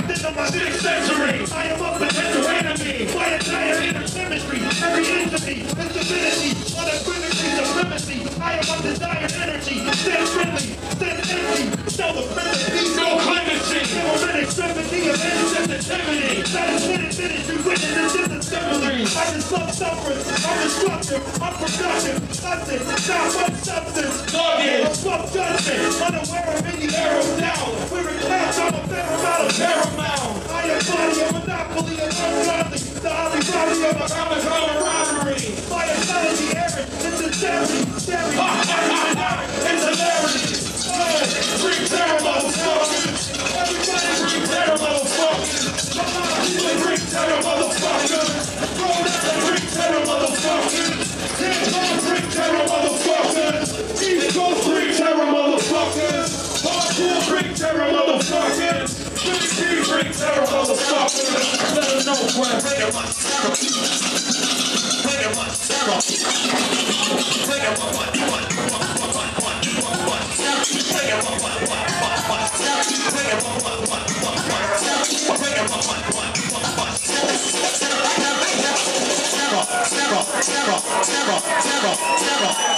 Locked into my sixth century. I am a potential enemy. My entire inner chemistry. Every of me is divinity. Unequivocally supremacy. I am undesired energy. Stand friendly. Stand empty. Show the of peace. No clemency. Give an extremity of insensitivity. That is hidden ministry. Witness is just assembly. I just love suffering. I'm destructive. I'm productive. Nothing. Not one substance. Dogged. I'm judgment. Unaware of family, the love, the style, the body of my family. Saratoga Park. Better known for Raider Terror, terror, terror, terror, terror.